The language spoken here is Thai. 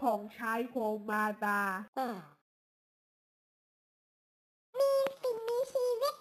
ของชายโคมาตา มีสิ่งมีชีวิต